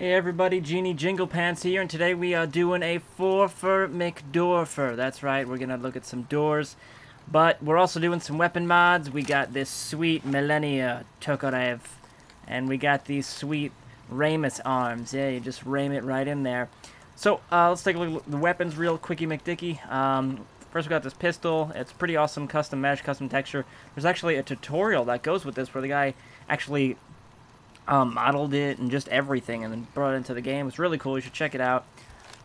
Hey everybody, Genie Jingle Pants here, and today we are doing a four for McDoorfer. That's right, we're gonna look at some doors, but we're also doing some weapon mods. We got this sweet Millenia Tokarev, and we got these sweet Ramus arms. Yeah, you just ram it right in there. So uh, let's take a look at the weapons real quickie McDicky. Um, first we got this pistol. It's pretty awesome, custom mesh, custom texture. There's actually a tutorial that goes with this where the guy actually um, modeled it and just everything and then brought it into the game. It's really cool. You should check it out.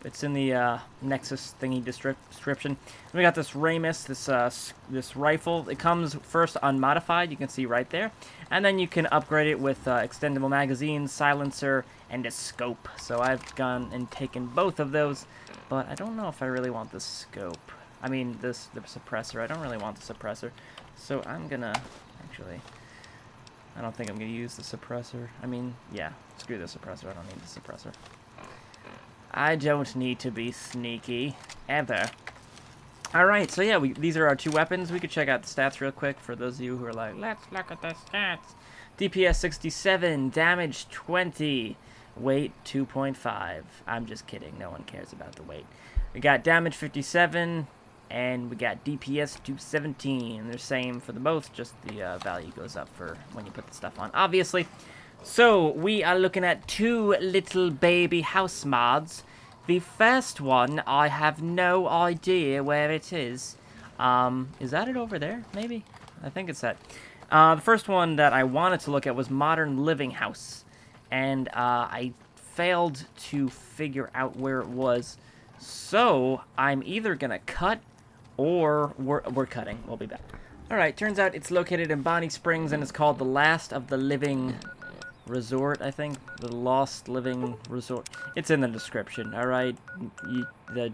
It's in the uh, Nexus thingy description. we got this Ramus, this uh, this rifle. It comes first unmodified, you can see right there. And then you can upgrade it with uh, extendable magazines, silencer, and a scope. So I've gone and taken both of those, but I don't know if I really want the scope. I mean, this the suppressor. I don't really want the suppressor. So I'm gonna, actually, I don't think I'm going to use the suppressor. I mean, yeah, screw the suppressor. I don't need the suppressor. I don't need to be sneaky, ever. Alright, so yeah, we, these are our two weapons. We could check out the stats real quick for those of you who are like, let's look at the stats. DPS 67, damage 20, weight 2.5. I'm just kidding, no one cares about the weight. We got damage 57, and we got DPS 217. They're same for the both, just the uh, value goes up for when you put the stuff on, obviously. So, we are looking at two little baby house mods. The first one, I have no idea where it is. Um, is that it over there, maybe? I think it's that. Uh, the first one that I wanted to look at was Modern Living House. And uh, I failed to figure out where it was. So, I'm either going to cut or we're, we're cutting. We'll be back. Alright, turns out it's located in Bonnie Springs and it's called the Last of the Living Resort, I think. The Lost Living Resort. It's in the description, alright? The, the,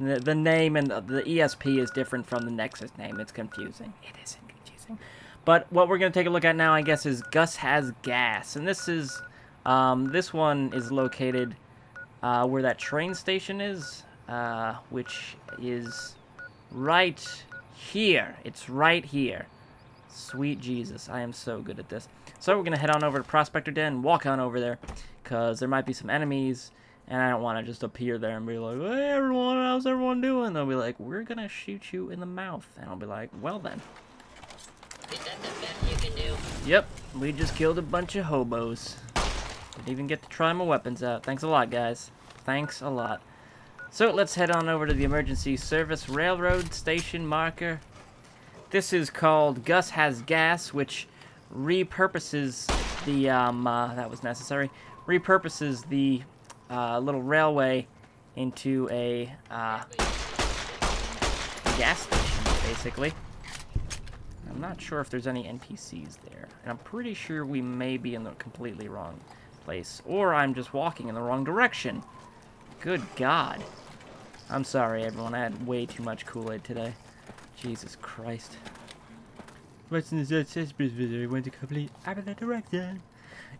the, the name and the, the ESP is different from the Nexus name. It's confusing. It isn't confusing. But what we're going to take a look at now, I guess, is Gus Has Gas. And this is, um, this one is located uh, where that train station is, uh, which is right here. It's right here. Sweet Jesus, I am so good at this. So we're going to head on over to Prospector Den, walk on over there, because there might be some enemies, and I don't want to just appear there and be like, hey everyone, how's everyone doing? They'll be like, we're going to shoot you in the mouth. And I'll be like, well then. Yep, we just killed a bunch of hobos. Didn't even get to try my weapons out. Thanks a lot, guys. Thanks a lot. So let's head on over to the emergency service railroad station marker. This is called Gus Has Gas, which repurposes the, um, uh, that was necessary, repurposes the uh, little railway into a, uh, gas station, basically. I'm not sure if there's any NPCs there, and I'm pretty sure we may be in the completely wrong place, or I'm just walking in the wrong direction. Good God. I'm sorry, everyone. I had way too much Kool-Aid today. Jesus Christ. What's in the video went to complete direction.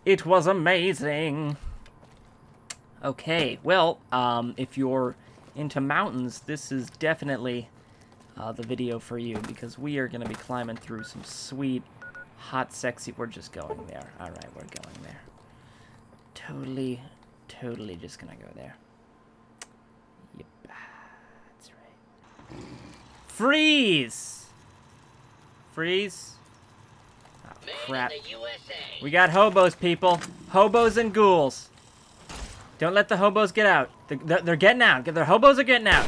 It was amazing. Okay, well, um, if you're into mountains, this is definitely uh, the video for you because we are going to be climbing through some sweet, hot, sexy... We're just going there. Alright, we're going there. Totally, totally just going to go there. Freeze! Freeze. Oh, crap. We got hobos, people. Hobos and ghouls. Don't let the hobos get out. They're, they're getting out. The hobos are getting out.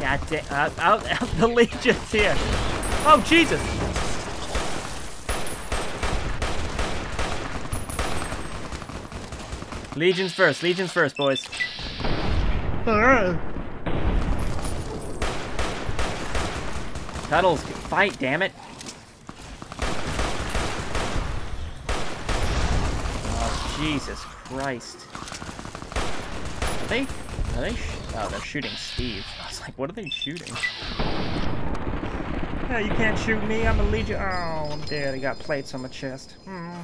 God damn. Uh, out, out, out the legion's here. Oh, Jesus. Legions first. Legions first, boys. Cuddles, fight, damn it. Oh, Jesus Christ. Are they, are they, oh, they're shooting Steve. I was like, what are they shooting? Oh, you can't shoot me, I'm a legion. Oh, I'm dead, I got plates on my chest. Hmm.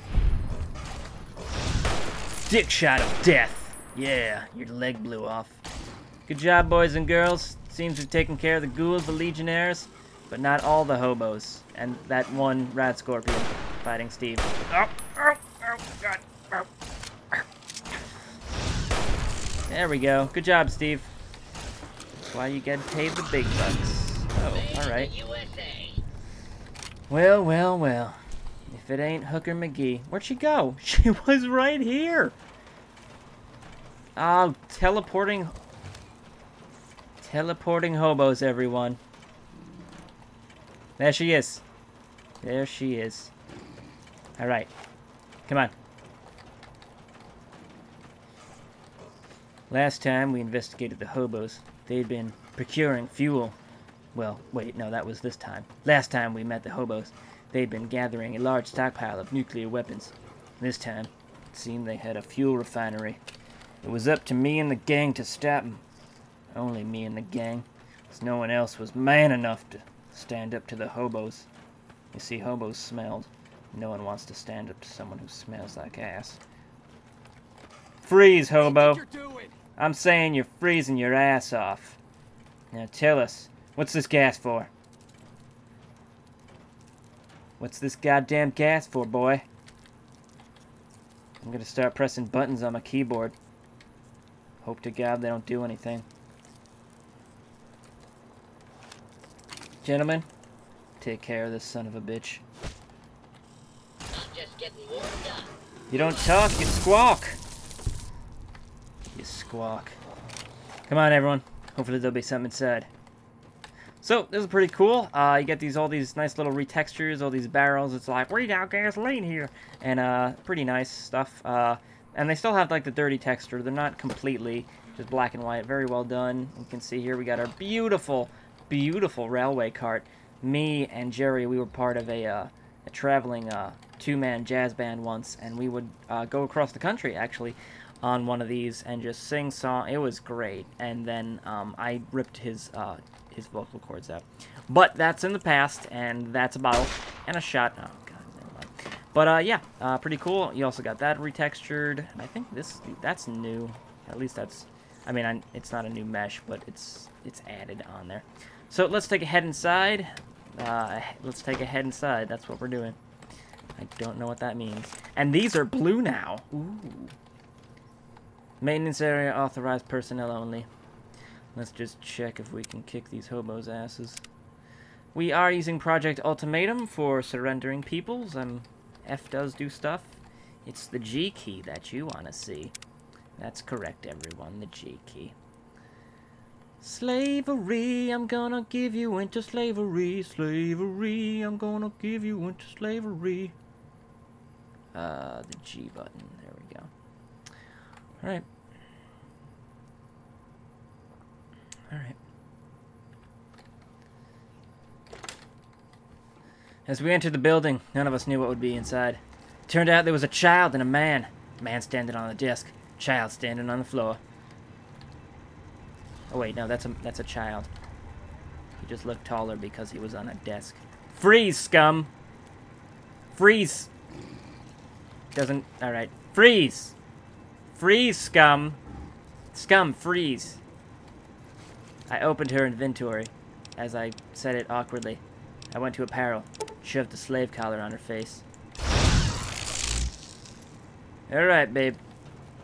Dick shot of death. Yeah, your leg blew off. Good job, boys and girls. Seems we've taken care of the ghouls, the legionnaires. But not all the hobos. And that one rat scorpion fighting Steve. Oh, oh, oh, God. Oh. There we go. Good job, Steve. That's why you get paid the big bucks. Oh, alright. Well, well, well. If it ain't Hooker McGee. Where'd she go? She was right here. Oh, teleporting... Teleporting hobos, everyone. There she is. There she is. Alright. Come on. Last time we investigated the hobos, they'd been procuring fuel. Well, wait, no, that was this time. Last time we met the hobos, they'd been gathering a large stockpile of nuclear weapons. This time, it seemed they had a fuel refinery. It was up to me and the gang to stop them. Only me and the gang, as no one else was man enough to stand up to the hobos. You see, hobos smelled. No one wants to stand up to someone who smells like ass. Freeze, hobo! I'm saying you're freezing your ass off. Now tell us, what's this gas for? What's this goddamn gas for, boy? I'm gonna start pressing buttons on my keyboard. Hope to God they don't do anything. Gentlemen, take care of this son of a bitch. You don't talk, you squawk! You squawk. Come on, everyone. Hopefully there'll be something inside. So, this is pretty cool. Uh, you get these all these nice little retextures, all these barrels. It's like, we got gasoline here. And, uh, pretty nice stuff. Uh, and they still have, like, the dirty texture. They're not completely just black and white. Very well done. You can see here we got our beautiful, beautiful railway cart. Me and Jerry, we were part of a, uh, a traveling uh, two-man jazz band once, and we would uh, go across the country, actually, on one of these and just sing song. It was great. And then um, I ripped his uh, his vocal cords out. But that's in the past, and that's a bottle and a shot. Oh god. But uh, yeah, pretty cool. You also got that retextured. I think this that's new. At least that's. I mean, it's not a new mesh, but it's it's added on there. So let's take a head inside. Uh, let's take a head inside. That's what we're doing. I don't know what that means. And these are blue now. Ooh. Maintenance area authorized personnel only. Let's just check if we can kick these hobos' asses. We are using Project Ultimatum for surrendering peoples. Um, F does do stuff. It's the G key that you want to see. That's correct, everyone, the G key. Slavery, I'm gonna give you into slavery. Slavery, I'm gonna give you into slavery. Uh, the G button. There we go. Alright. Alright. As we entered the building, none of us knew what would be inside. Turned out there was a child and a man. Man standing on the desk, child standing on the floor. Oh wait, no, that's a that's a child. He just looked taller because he was on a desk. Freeze, scum! Freeze! Doesn't... Alright. Freeze! Freeze, scum! Scum, freeze! I opened her inventory. As I said it awkwardly, I went to apparel, shoved the slave collar on her face. Alright, babe.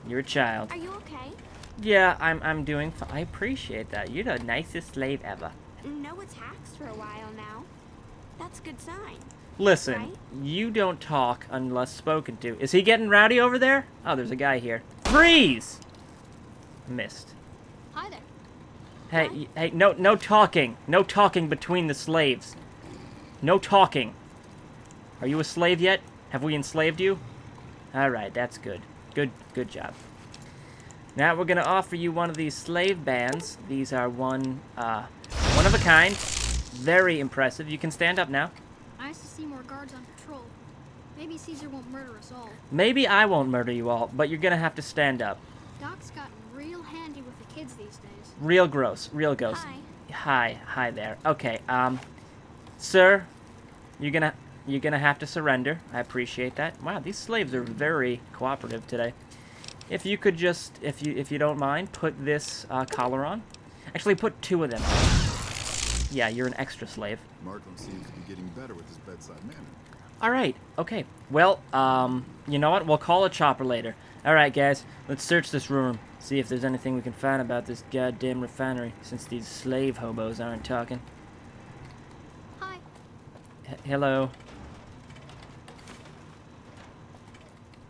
You're a child. Are you okay? Yeah, I'm I'm doing I appreciate that. You're the nicest slave ever. No attacks for a while now. That's a good sign. Listen, Right? you don't talk unless spoken to. Is he getting rowdy over there? Oh, there's a guy here. Freeze! Missed. Hi there. Hey, y- hey, no, no talking. No talking between the slaves. No talking. Are you a slave yet? Have we enslaved you? Alright, that's good. Good, good job. Now we're gonna offer you one of these slave bands. These are one, uh, one of a kind. Very impressive. You can stand up now. Nice to see more guards on patrol. Maybe Caesar won't murder us all. Maybe I won't murder you all, but you're gonna have to stand up. Doc's gotten real handy with the kids these days. Real gross. Real gross. Hi. Hi, hi there. Okay, um, sir, you're gonna you're gonna have to surrender. I appreciate that. Wow, these slaves are very cooperative today. If you could just, if you if you don't mind, put this uh, collar on. Actually, put two of them. Yeah, you're an extra slave. Markham seems to be getting better with his bedside manner. All right. Okay. Well, um, you know what? We'll call a chopper later. All right, guys. Let's search this room. See if there's anything we can find about this goddamn refinery, since these slave hobos aren't talking. Hi. H hello.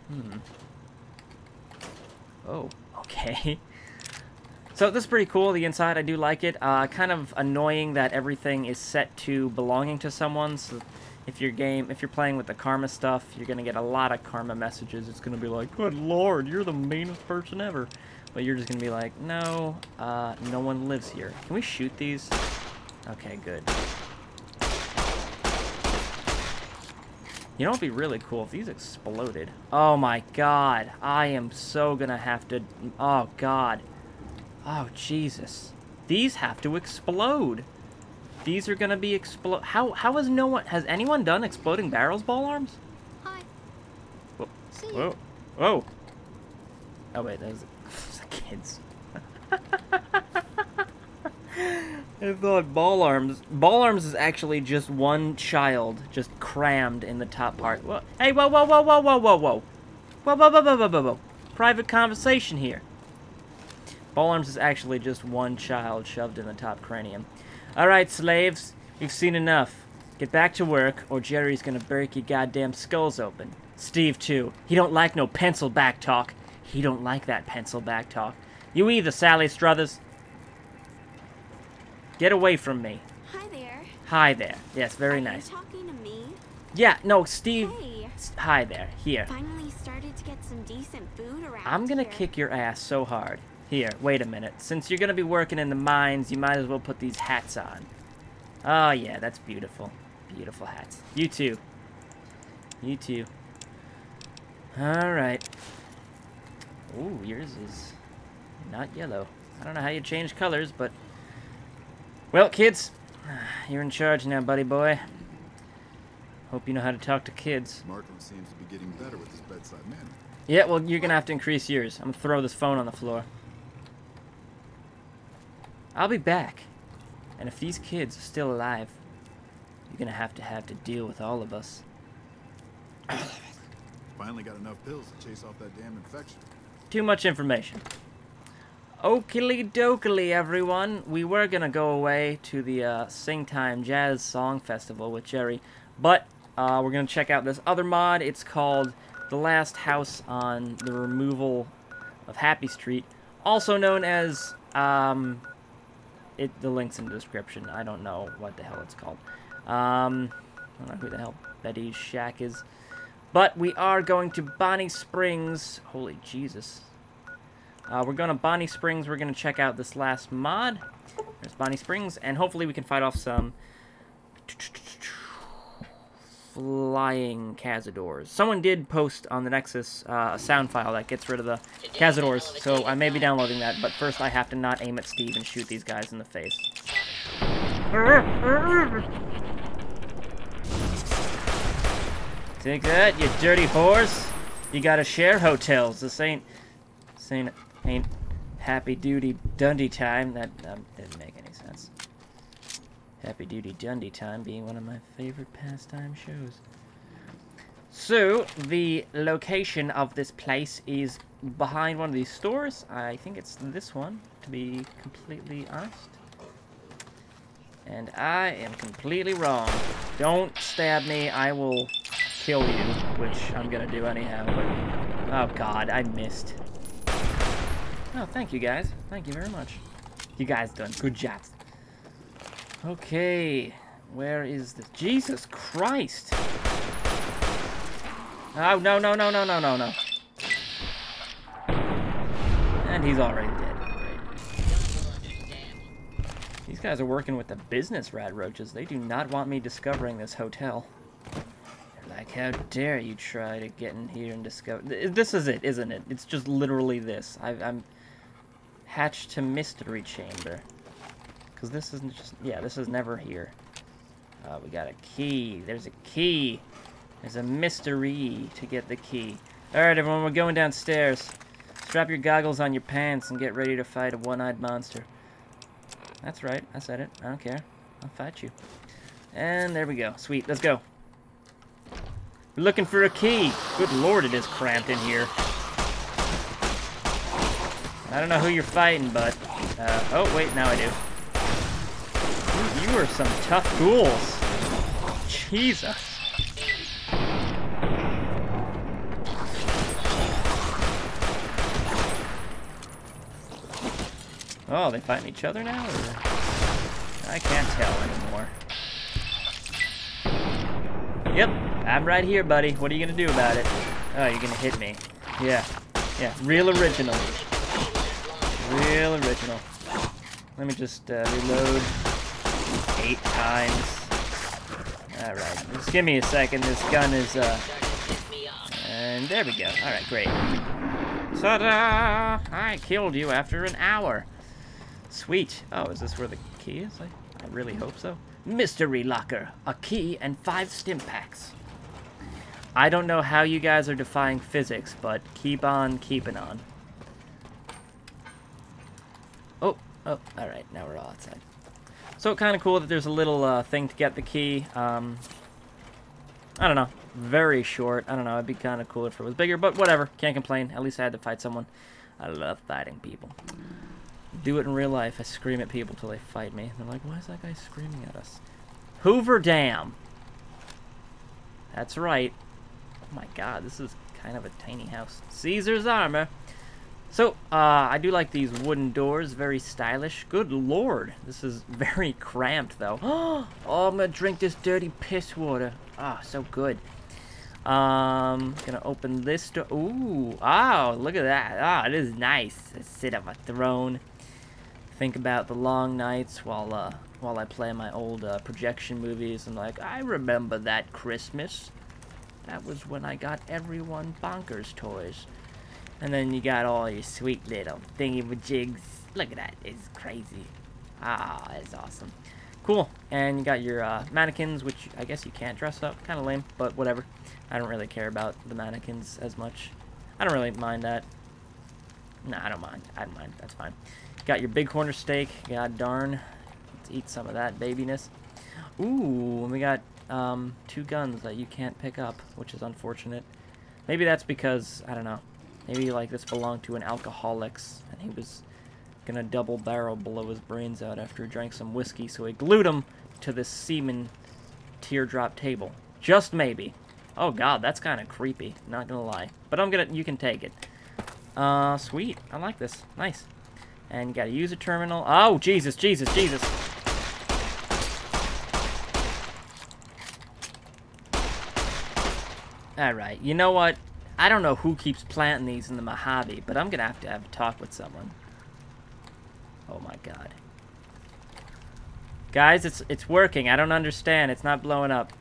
Hmm. Oh, okay. So this is pretty cool. The inside, I do like it. Uh, kind of annoying that everything is set to belonging to someone. So if your game, if you're playing with the karma stuff, you're gonna get a lot of karma messages. It's gonna be like, "Good lord, you're the meanest person ever," but you're just gonna be like, "No, uh, no one lives here." Can we shoot these? Okay, good. You know what'd be really cool if these exploded? Oh my god, I am so gonna have to. Oh god. Oh Jesus. These have to explode. These are gonna be explode. How how has no one has anyone done exploding barrels ball arms? Hi. Whoa. See. Whoa. Whoa. Oh wait, those was, that was the kids. I thought ball arms. Ball arms is actually just one child, just crammed in the top part. Whoa. Hey, whoa, whoa, whoa, whoa, whoa, whoa, whoa. Whoa, whoa, whoa, whoa, whoa, whoa, whoa. Private conversation here. Ball arms is actually just one child shoved in the top cranium. Alright, slaves. We've seen enough. Get back to work, or Jerry's gonna break your goddamn skulls open. Steve, too. He don't like no pencil back talk. He don't like that pencil back talk. You either, Sally Struthers. Get away from me. Hi there. Hi there. Yes, very Are nice. You talking to me? Yeah, no, Steve. Hey. Hi there. Here. Finally started to get some decent food around I'm gonna here. kick your ass so hard. Here, wait a minute. Since you're gonna be working in the mines, you might as well put these hats on. Oh yeah, that's beautiful. Beautiful hats. You too. You too. Alright. Ooh, yours is not yellow. I don't know how you change colors, but... Well, kids, you're in charge now, buddy boy. Hope you know how to talk to kids. Markham seems to be getting better with his bedside manner. Yeah, well, you're gonna have to increase yours. I'm gonna throw this phone on the floor. I'll be back. And if these kids are still alive, you're gonna have to have to deal with all of us. Finally got enough pills to chase off that damn infection. Too much information. Oakley dokily, everyone. We were gonna go away to the uh, Sing Time Jazz Song Festival with Jerry, but uh, we're gonna check out this other mod. It's called The Last House on the Removal of Happy Street, also known as um, it. The link's in the description. I don't know what the hell it's called. Um, I don't know who the hell Betty's Shack is. But we are going to Bonnie Springs. Holy Jesus. Uh, we're going to Bonnie Springs. We're going to check out this last mod. There's Bonnie Springs. And hopefully we can fight off some flying Cazadors. Someone did post on the Nexus uh, a sound file that gets rid of the Cazadors. So I may be downloading that. But first I have to not aim at Steve and shoot these guys in the face. Take that, you dirty horse. You gotta share hotels. This ain't, this ain't, ain't happy duty Dundee time. That um, didn't make sense. Happy duty Dundee time being one of my favorite pastime shows. So, the location of this place is behind one of these stores. I think it's this one, to be completely honest. And I am completely wrong. Don't stab me, I will kill you, which I'm gonna do anyhow, but... Oh god, I missed. Oh, thank you guys. Thank you very much. You guys done good jobs. Okay, where is this? Jesus Christ! Oh, no, no, no, no, no, no, no. And he's already dead. These guys are working with the business rat roaches. They do not want me discovering this hotel. Like, how dare you try to get in here and discover... This is it, isn't it? It's just literally this. i I'm hatched to mystery chamber. Because this isn't just... Yeah, this is never here. Uh, we got a key. There's a key. There's a mystery to get the key. Alright, everyone, we're going downstairs. Strap your goggles on your pants and get ready to fight a one-eyed monster. That's right. I said it. I don't care. I'll fight you. And there we go. Sweet. Let's go. We're looking for a key. Good lord, it is cramped in here. I don't know who you're fighting, but... Uh, oh, wait, now I do. You are some tough ghouls. Jesus. Oh, they fighting each other now? Or... I can't tell anymore. Yep, I'm right here, buddy. What are you gonna do about it? Oh, you're gonna hit me. Yeah, yeah, real original. Real original. Let me just uh, reload eight times. Alright, just give me a second. This gun is, uh... And there we go. Alright, great. Ta-da! I killed you after an hour. Sweet. Oh, is this where the key is? I, I really hope so. Mystery locker. A key and five stim packs. I don't know how you guys are defying physics, but keep on keeping on. Oh, oh, alright, now we're all outside. So kind of cool that there's a little uh, thing to get the key. Um, I don't know, very short. I don't know, it'd be kind of cool if it was bigger, but whatever, can't complain. At least I had to fight someone. I love fighting people. Do it in real life. I scream at people till they fight me. They're like, why is that guy screaming at us? Hoover Dam. That's right. Oh my god, this is kind of a tiny house. Caesar's armor. So, uh, I do like these wooden doors, very stylish. Good lord, this is very cramped, though. oh, I'm gonna drink this dirty piss water. Ah, oh, so good. Um, gonna open this door. Ooh, oh, look at that. Ah, oh, it is nice. I sit on a throne. Think about the long nights while, uh, while I play my old, uh, projection movies. I'm like, I remember that Christmas. That was when I got everyone bonkers toys. And then you got all your sweet little thingy jigs. Look at that. It's crazy. Ah, it's awesome. Cool. And you got your uh, mannequins, which I guess you can't dress up. Kind of lame, but whatever. I don't really care about the mannequins as much. I don't really mind that. No, I don't mind. I don't mind. That's fine. Got your big corner steak. God darn. Let's eat some of that babiness. Ooh, and we got um, two guns that you can't pick up, which is unfortunate. Maybe that's because, I don't know, maybe like this belonged to an alcoholics, and he was gonna double barrel blow his brains out after he drank some whiskey, so he glued him to this semen teardrop table. Just maybe. Oh god, that's kind of creepy, not gonna lie. But I'm gonna, you can take it. Uh, sweet. I like this. Nice. And you gotta use a terminal. Oh, Jesus, Jesus, Jesus. Alright, you know what? I don't know who keeps planting these in the Mojave, but I'm gonna have to have a talk with someone. Oh my god. Guys, it's it's working. I don't understand. It's not blowing up.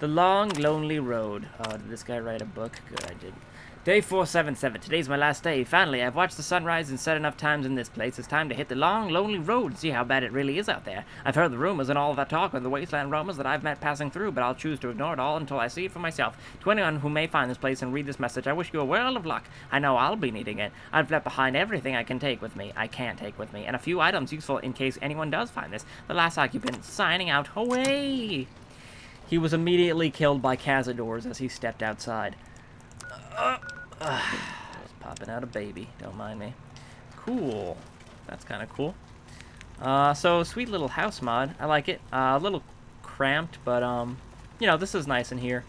The Long, Lonely Road. Oh, did this guy write a book? Good, I did. Day 477. Today's my last day. Finally, I've watched the sunrise and said enough times in this place. It's time to hit the long, lonely road and see how bad it really is out there. I've heard the rumors and all that talk of the wasteland roamers that I've met passing through, but I'll choose to ignore it all until I see it for myself. To anyone who may find this place and read this message, I wish you a world of luck. I know I'll be needing it. I've left behind everything I can take with me. I can't take with me, and a few items useful in case anyone does find this. The last occupant signing out. Away! He was immediately killed by cazadors as he stepped outside. Uh, just popping out a baby. Don't mind me. Cool. That's kind of cool. Uh, so, sweet little house mod. I like it. Uh, a little cramped, but, um, you know, this is nice in here.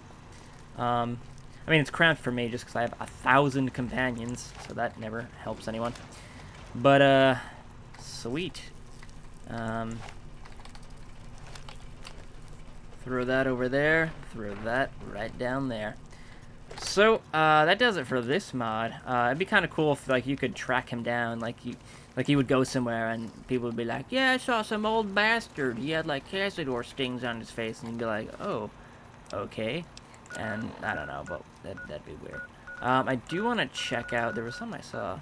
Um, I mean, it's cramped for me just because I have a thousand companions, so that never helps anyone. But, uh, sweet. Um, throw that over there. Throw that right down there. So, uh, that does it for this mod. Uh, it'd be kind of cool if, like, you could track him down, like, you, like, he would go somewhere and people would be like, yeah, I saw some old bastard. He had, like, Cazador stings on his face, and you'd be like, oh, okay. And, I don't know, but that, that'd be weird. Um, I do want to check out, there was something I saw.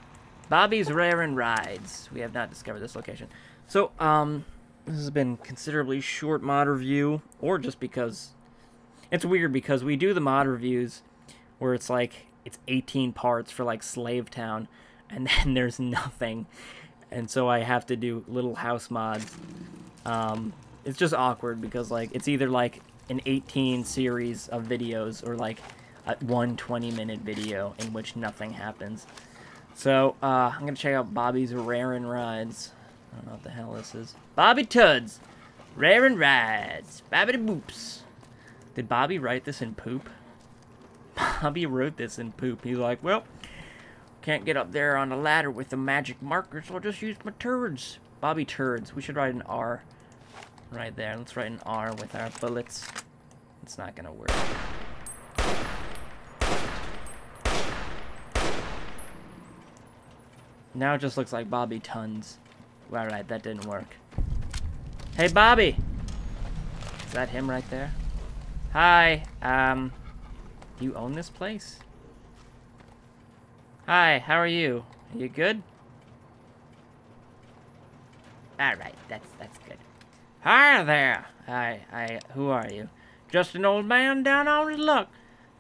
Bobby's Rare and Rides. We have not discovered this location. So, um, this has been considerably short mod review, or just because, it's weird because we do the mod reviews where it's like it's 18 parts for like Slave Town, and then there's nothing, and so I have to do little house mods. Um, it's just awkward because like it's either like an 18 series of videos or like a one 20 minute video in which nothing happens. So, uh, I'm gonna check out Bobby's Rarin' Rides. I don't know what the hell this is. Bobby Tuds! Rarin' Rides! Bobby Boops! Did Bobby write this in poop? Bobby wrote this in poop. He's like, well, can't get up there on the ladder with the magic markers, so I'll just use my turds. Bobby Turds. We should write an R right there. Let's write an R with our bullets. It's not gonna work. Now it just looks like Bobby Tons. Alright, that didn't work. Hey, Bobby! Is that him right there? Hi, um... You own this place? Hi, how are you? Are you good? Alright, that's that's good. Hi there! Hi, I, who are you? Just an old man down on his luck.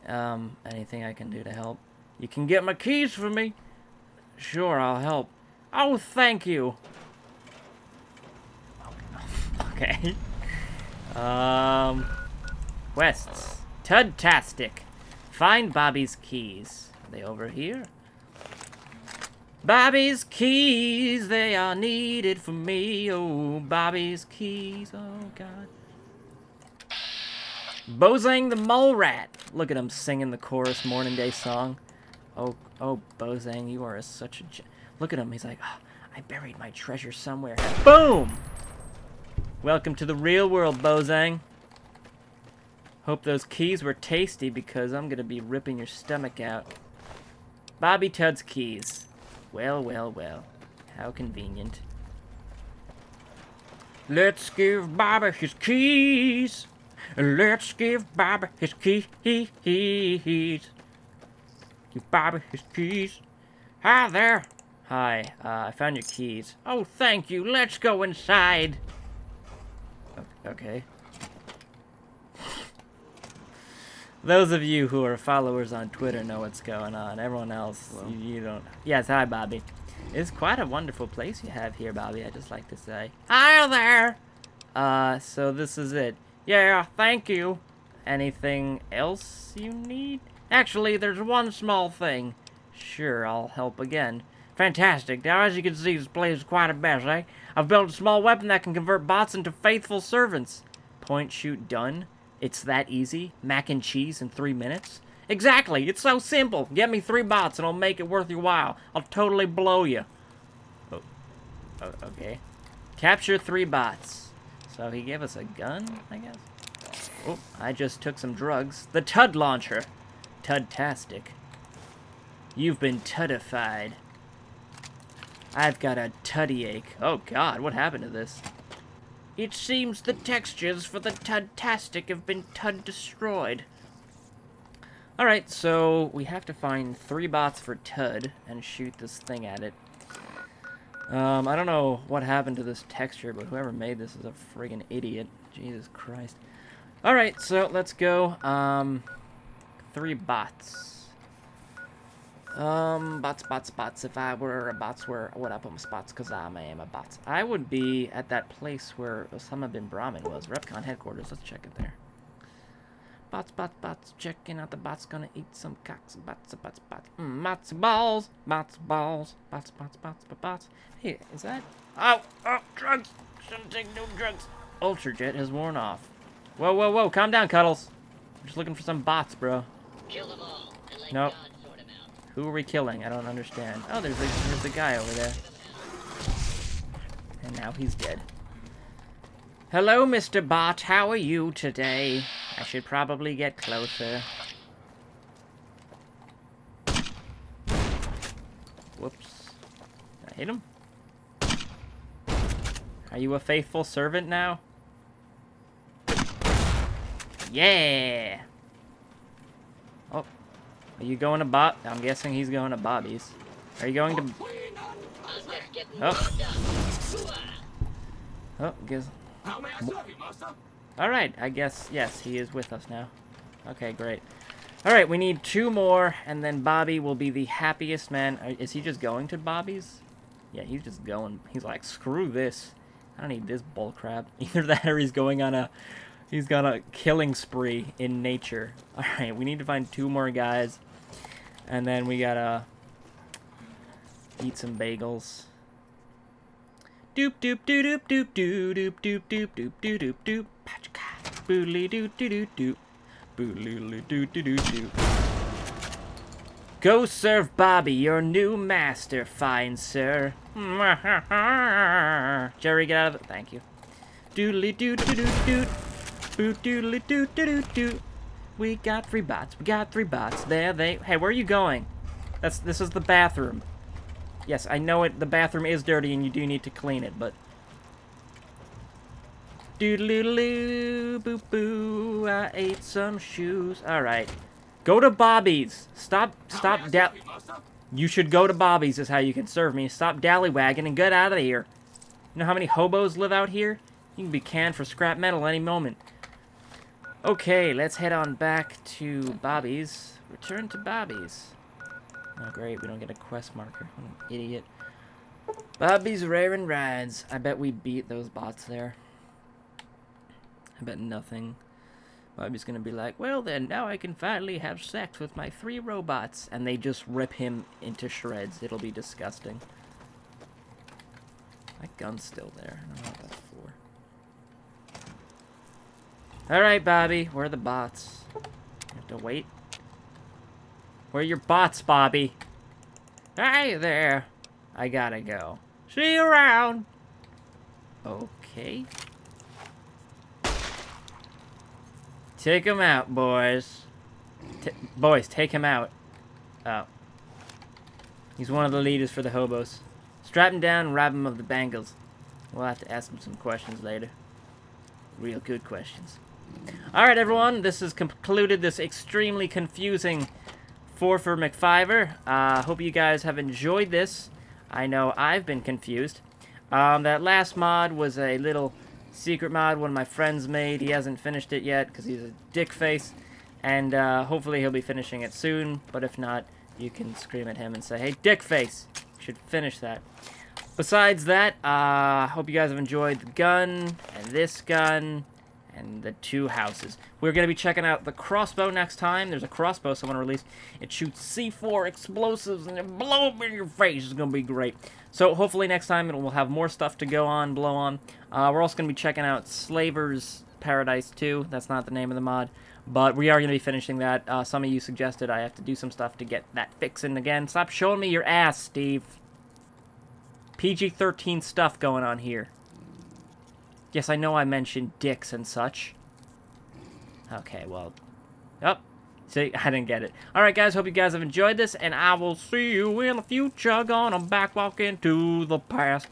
Um, anything I can do to help? You can get my keys for me. Sure, I'll help. Oh, thank you. Okay. um, quests. Tudtastic. Find Bobby's keys. Are they over here? Bobby's keys, they are needed for me. Oh, Bobby's keys, oh God. Bozang the Mole Rat. Look at him singing the chorus Morning Day song. Oh, oh, Bozang, you are such a... Look at him, he's like, oh, I buried my treasure somewhere. Boom! Welcome to the real world, Bozang. Hope those keys were tasty because I'm gonna be ripping your stomach out. Bobby Tud's keys. Well, well, well. How convenient. Let's give Bobby his keys. Let's give Bobby his keys. Give Bobby his keys. Hi there. Hi, uh, I found your keys. Oh, thank you. Let's go inside. Okay. Those of you who are followers on Twitter know what's going on. Everyone else, you, you, don't. Yes, hi, Bobby. It's quite a wonderful place you have here, Bobby. I just like to say. Hi there! Uh, so this is it. Yeah, thank you. Anything else you need? Actually, there's one small thing. Sure, I'll help again. Fantastic. Now, as you can see, this place is quite a mess, eh? I've built a small weapon that can convert bots into faithful servants. Point, shoot, done. It's that easy? Mac and cheese in three minutes? Exactly! It's so simple! Get me three bots and I'll make it worth your while. I'll totally blow you. Oh. oh okay. Capture three bots. So he gave us a gun, I guess? Oh, I just took some drugs. The Tud Launcher. Tudtastic. You've been tudified. I've got a tuddy ache. Oh god, what happened to this? It seems the textures for the Tudtastic have been Tud destroyed. Alright, so we have to find three bots for Tud and shoot this thing at it. Um, I don't know what happened to this texture, but whoever made this is a friggin' idiot. Jesus Christ. Alright, so let's go. Um, three bots. Um, bots, bots, bots. If I were a bots, where would I put my spots? Because I am a bot. I would be at that place where Osama bin Brahmin was. REPCONN headquarters. Let's check it there. Bots, bots, bots. Checking out the bots. Gonna eat some cocks. Bots, bots, bots. Mm, matzo balls. Matzo balls. Bots, bots, bots, bots, bots. Hey, is that? Oh, oh, drugs. Shouldn't take no drugs. Ultra jet has worn off. Whoa, whoa, whoa. Calm down, Cuddles. I'm just looking for some bots, bro. Kill them all. Nope. Who are we killing? I don't understand. Oh, there's a, there's a guy over there. And now he's dead. Hello, Mr. Bot. How are you today? I should probably get closer. Whoops. I hit him? Are you a faithful servant now? Yeah! Are you going to Bob? I'm guessing he's going to Bobby's. Are you going to... Oh. Oh, guess... Alright, I guess, yes, he is with us now. Okay, great. Alright, we need two more, and then Bobby will be the happiest man. Is he just going to Bobby's? Yeah, he's just going. He's like, screw this. I don't need this bullcrap. Either that or he's going on a... He's got a killing spree in nature. Alright, we need to find two more guys. And then we gotta Eat some bagels. Doop doop doop doop doop doop doop doop doop doop doop doop doop. Boodly doop doop doop. Boodly doop doop doop. Go serve Bobby, your new master, fine sir. Jerry, get out of it. Thank you. Doodly doo doo doo doo. Boo doodly doo doo doo doo. We got three bots. We got three bots. There they. Hey, where are you going? That's this is the bathroom. Yes, I know it. The bathroom is dirty, and you do need to clean it, but. Doodaloo, boo boo. I ate some shoes. All right. Go to Bobby's. Stop, stop, da- You should go to Bobby's is how you can serve me. Stop dallywhagging and get out of here. You know how many hobos live out here? You can be canned for scrap metal any moment. Okay, let's head on back to Bobby's. Return to Bobby's. Oh, great, we don't get a quest marker. An idiot. Bobby's Raring Rides. I bet we beat those bots there. I bet nothing. Bobby's gonna be like, well then, now I can finally have sex with my three robots. And they just rip him into shreds. It'll be disgusting. My gun's still there. I don't know what that's for. Alright, Bobby. Where are the bots? You have to wait. Where are your bots, Bobby? Hi there. I gotta go. See you around. Okay. Take him out, boys. T boys, take him out. Oh. He's one of the leaders for the hobos. Strap him down and rob him of the bangles. We'll have to ask him some questions later. Real good questions. Alright, everyone. This has concluded this extremely confusing 4 for McFiver. Uh, hope you guys have enjoyed this. I know I've been confused. Um, that last mod was a little secret mod one of my friends made. He hasn't finished it yet because he's a dick face. And uh, hopefully he'll be finishing it soon. But if not, you can scream at him and say, Hey, dick face, you should finish that. Besides that, I uh, hope you guys have enjoyed the gun and this gun and the two houses. We're going to be checking out the crossbow next time. There's a crossbow someone released. It shoots C4 explosives and it blow up in your face. It's going to be great. So hopefully next time we'll have more stuff to go on, blow on. Uh, we're also going to be checking out Slaver's Paradise 2. That's not the name of the mod. But we are going to be finishing that. Uh, some of you suggested I have to do some stuff to get that fixing again. Stop showing me your ass, Steve. PG-13 stuff going on here. Yes, I know I mentioned dicks and such. Okay, well... Oh, see, I didn't get it. Alright, guys, hope you guys have enjoyed this, and I will see you in the future. Gonna backwalk into the past.